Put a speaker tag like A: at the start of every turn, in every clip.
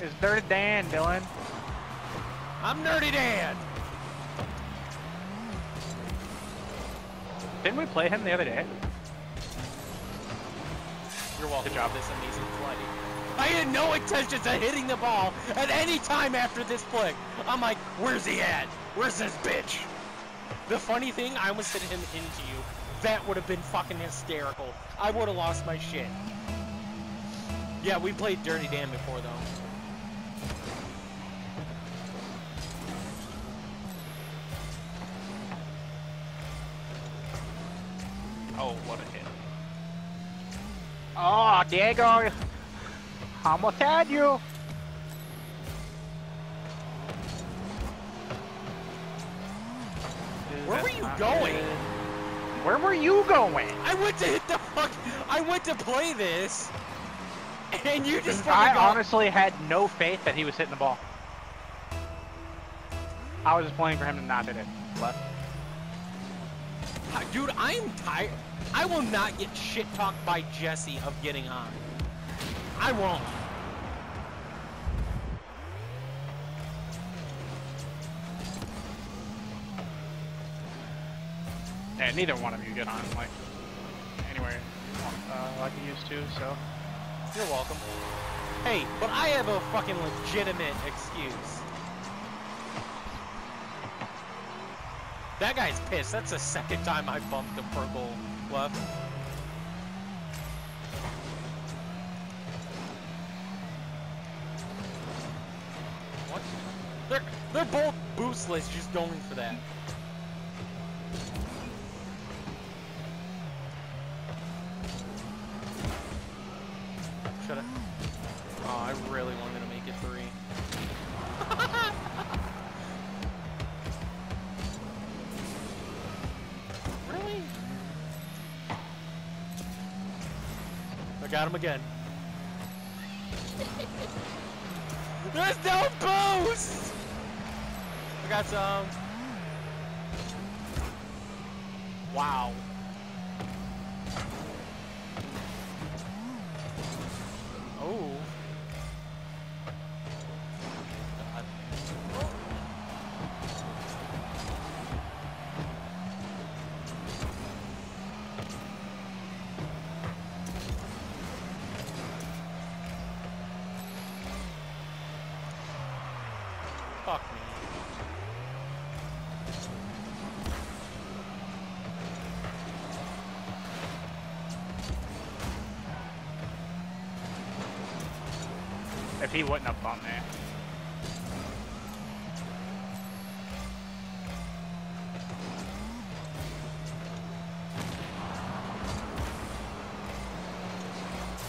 A: It's Dirty Dan, Dylan.
B: I'm Nerdy Dan!
A: Didn't we play him the other day?
B: Your walk job this amazing flight. I had no intentions of hitting the ball at any time after this play. I'm like, where's he at? Where's this bitch? The funny thing, I almost hit him into you. That would have been fucking hysterical. I would have lost my shit. Yeah, we played Dirty Dan before, though.
A: Oh, what a hit. Oh, Diego! Almost had you!
B: Where were you going?
A: Where were you going?
B: I went to hit the fuck. I went to play this, and you just.
A: I
B: go-
A: honestly had no faith that he was hitting the ball. I was just playing for him to not hit it. Left.
B: Ah, dude, I am tired. I will not get shit talked by Jesse of getting on. I won't.
A: Yeah, neither one of you get on like anywhere uh, like you used to. So
B: You're welcome. Hey, but I have a fucking legitimate excuse. That guy's pissed. That's the second time I bumped the purple left. What? They're they're both boostless, just going for that. I got him again. There's no boost! I got some. Wow. Fuck me.
A: if he wouldn't have bumped me,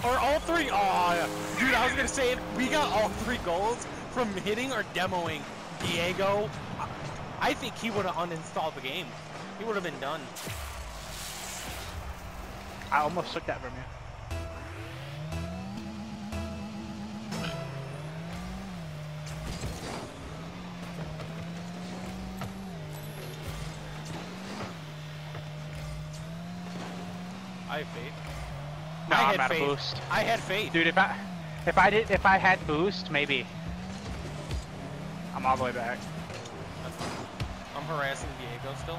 B: Or all three. Oh, dude, I was gonna say. We got all three goals from hitting or demoing Diego. I think he would have uninstalled the game. He would have been done.
A: I almost took that from you.
B: I have faith.
A: No,
B: I
A: I'm
B: had
A: out of
B: faith.
A: boost.
B: I had faith.
A: Dude, if I if I did if I had boost, maybe. I'm all the way back.
B: I'm harassing Diego still.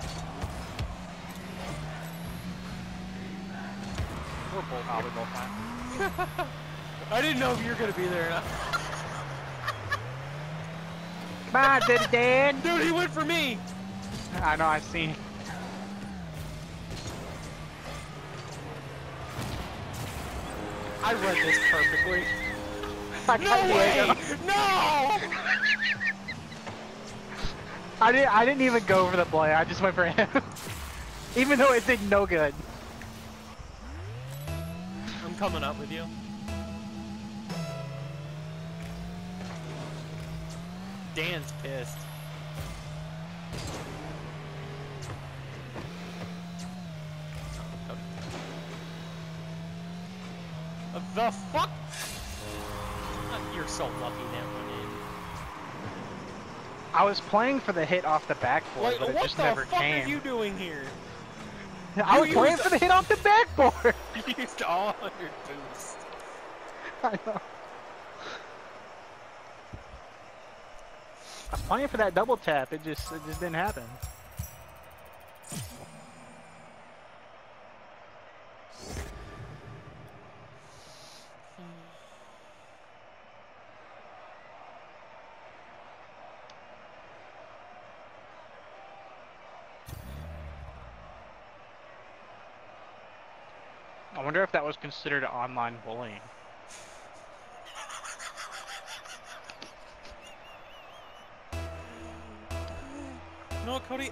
B: We're both.
A: We both fine.
B: I didn't know if you were gonna be there or not.
A: Come on, Dirty Dan.
B: Dude, he went for me.
A: I know, I seen.
B: I read this perfectly. No way! No!
A: I didn't. I didn't even go for the play. I just went for him, even though it did no good.
B: I'm coming up with you. Dan's pissed. The fuck? You're so lucky in.
A: I was playing for the hit off the backboard,
B: Wait,
A: but it just never came.
B: what the fuck are you doing here?
A: I
B: you
A: was playing for the hit off the backboard.
B: You used all your boost.
A: I know. I was playing for that double tap. It just it just didn't happen. I wonder if that was considered online bullying.
B: No, Cody,